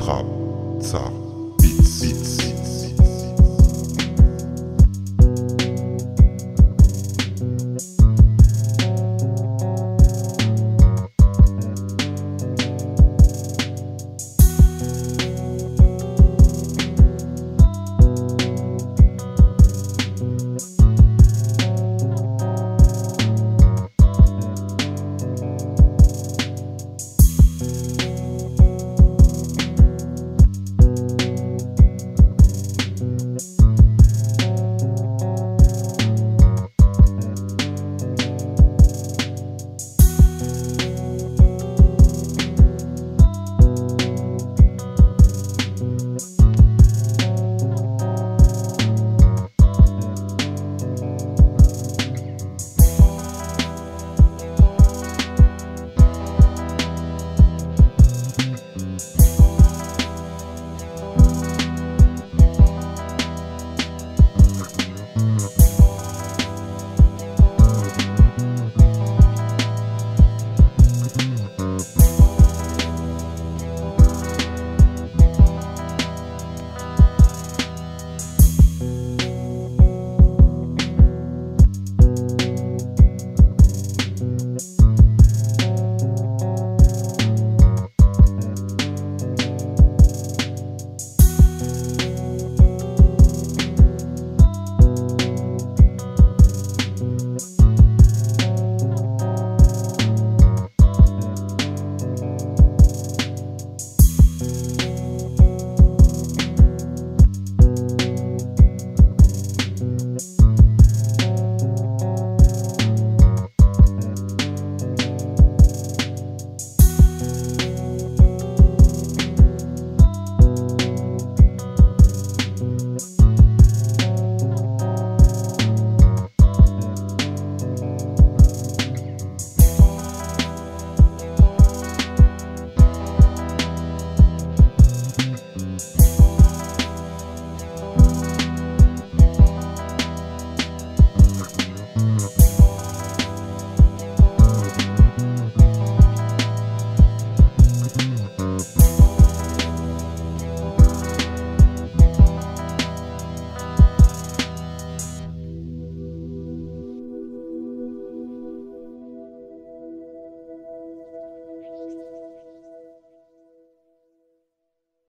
Prabzar.